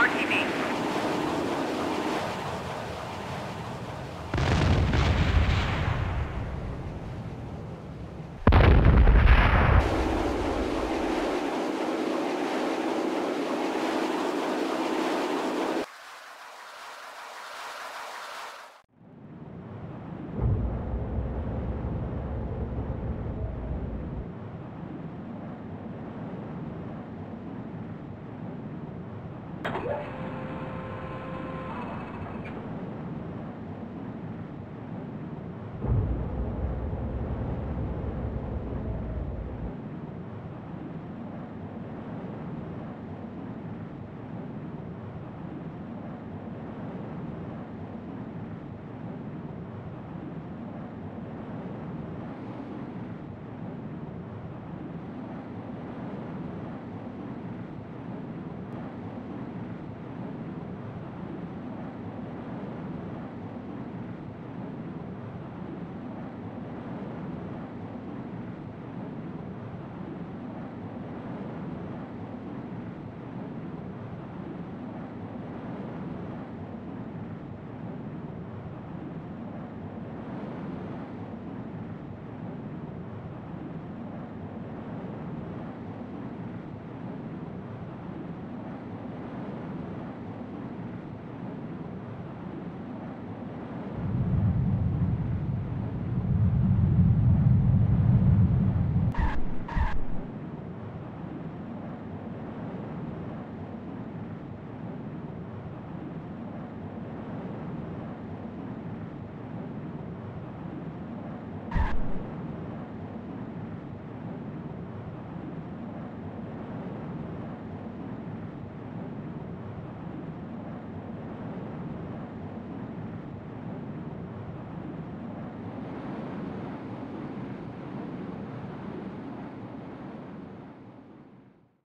RTV. Gracias.